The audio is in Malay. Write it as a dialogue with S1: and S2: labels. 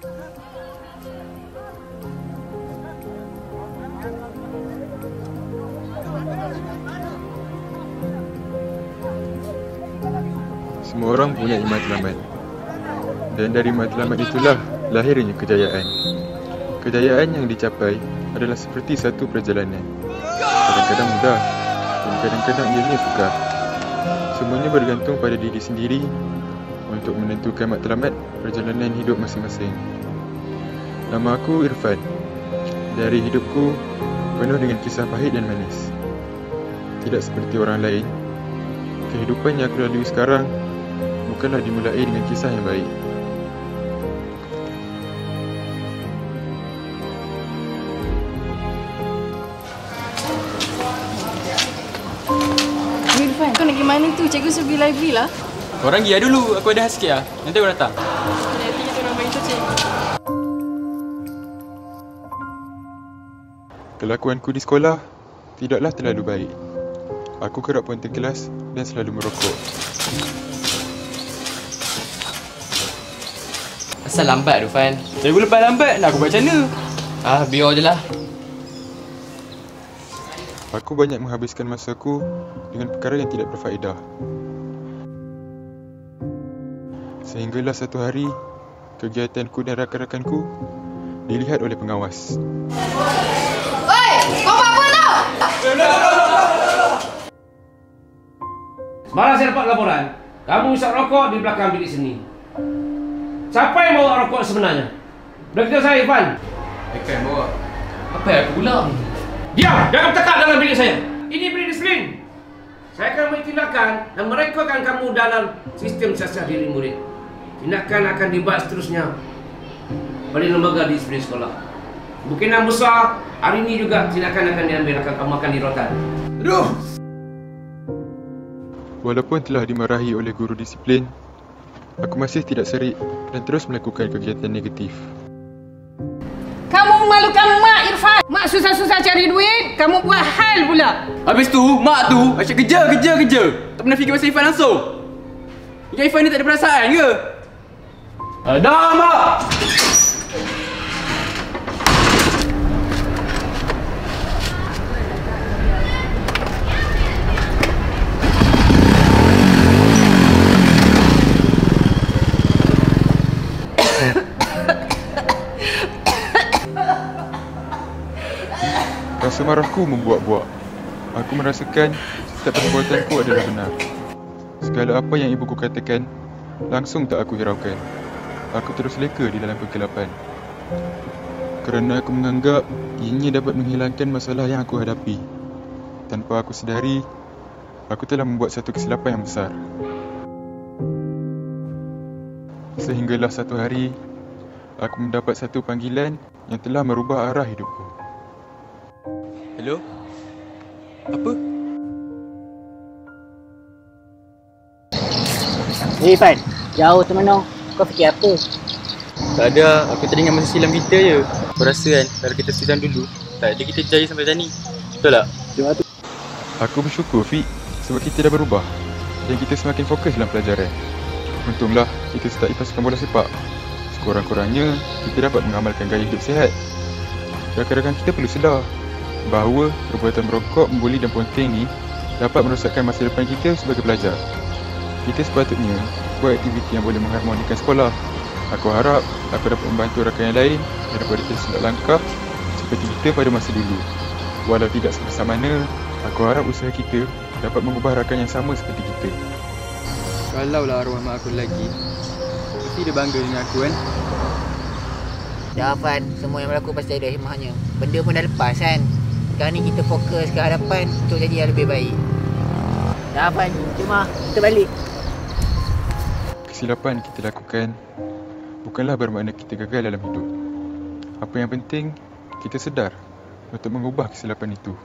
S1: Semua orang punya matlamat. Dan dari matlamat itulah lahirnya kejayaan. Kejayaan yang dicapai adalah seperti satu perjalanan. Kadang-kadang mudah dan kadang-kadang ianya sukar. Semuanya bergantung pada diri sendiri untuk menentukan matlamat perjalanan hidup masing-masing. Nama aku Irfan. Dari hidupku penuh dengan kisah pahit dan manis. Tidak seperti orang lain, kehidupan yang aku lalui sekarang bukanlah dimulai dengan kisah yang baik.
S2: Irfan, kau nak pergi mana tu? Cikgu suruh pergi library lah.
S3: Korang pergi lah dulu. Aku ada hal sikit lah. Nanti aku datang.
S2: Nanti kita orang bagi tu, cikgu.
S1: Kelakuanku di sekolah tidaklah terlalu baik. Aku kerap ponting kelas dan selalu merokok.
S3: Asal lambat tu, Fan. Cikgu lepas lambat, nak aku buat macam mana? Ah, biar je lah.
S1: Aku banyak menghabiskan masaku dengan perkara yang tidak berfaedah. Sehinggalah satu hari, kegiatanku dan rakan-rakanku dilihat oleh pengawas.
S4: Oi, kau buat apa tau?
S5: Semalam saya dapat laporan, kamu isap rokok di belakang bilik seni. Siapa yang bawa rokok sebenarnya? Beritahu saya, Irfan.
S3: Ikan bawa. Apa yang aku pula?
S5: Diam! Jangan tekak dalam bilik saya. Ini bilik disiplin. Saya akan ambil tindakan dan merekodkan kamu dalam sistem siasat diri murid. Tindakan akan dibuat seterusnya oleh lembaga disiplin sekolah. Kemungkinan besar hari ini juga tindakan akan diambil akan kamu akan dirotan.
S3: Aduh!
S1: Walaupun telah dimarahi oleh guru disiplin, aku masih tidak serik dan terus melakukan kegiatan negatif.
S4: Kamu memalukan mak Irfan. Mak susah-susah cari duit, kamu buat hal pula.
S3: Habis tu, mak tu asyik kerja, kerja, kerja. Tak pernah fikir pasal Ifan langsung. Ingat Ifan ni tak ada perasaan ke?
S5: Ada, Mak!
S1: Rasa marahku membuak-buak. Aku merasakan setiap perbuatanku adalah benar. Segala apa yang ibuku katakan, langsung tak aku hiraukan. Aku terus leka di dalam kegelapan. Kerana aku menganggap ianya dapat menghilangkan masalah yang aku hadapi. Tanpa aku sedari, aku telah membuat satu kesilapan yang besar. Sehinggalah satu hari, aku mendapat satu panggilan yang telah merubah arah hidupku.
S3: Hello? Apa?
S6: Eh Fan, jauh tu mana? Kau fikir apa?
S3: Tak ada, aku teringat masa silam kita je. Aku rasa kan, kalau kita silam dulu, tak ada kita jaya sampai tadi. Betul tak?
S1: Aku bersyukur Fik sebab kita dah berubah dan kita semakin fokus dalam pelajaran. Untunglah kita start pasukan bola sepak. Sekurang-kurangnya kita dapat mengamalkan gaya hidup sihat. Rakan-rakan kita perlu sedar bahawa perbuatan merokok, membuli dan ponting ni dapat merosakkan masa depan kita sebagai pelajar. Kita sepatutnya buat aktiviti yang boleh mengharmonikan sekolah. Aku harap aku dapat membantu rakan yang lain daripada tersilap langkah seperti kita pada masa dulu. Walau tidak sebesar mana, aku harap usaha kita dapat mengubah rakan yang sama seperti kita.
S3: Kalau lah arwah mak aku lagi, mesti dia bangga dengan aku kan?
S6: Dah Fan, semua yang berlaku pasti ada hikmahnya. Benda pun dah lepas kan? Sekarang ni kita fokus ke hadapan untuk jadi yang lebih baik. Dah Fan, cuma kita balik.
S1: Kesilapan kita lakukan bukanlah bermakna kita gagal dalam hidup. Apa yang penting, kita sedar untuk mengubah kesilapan itu.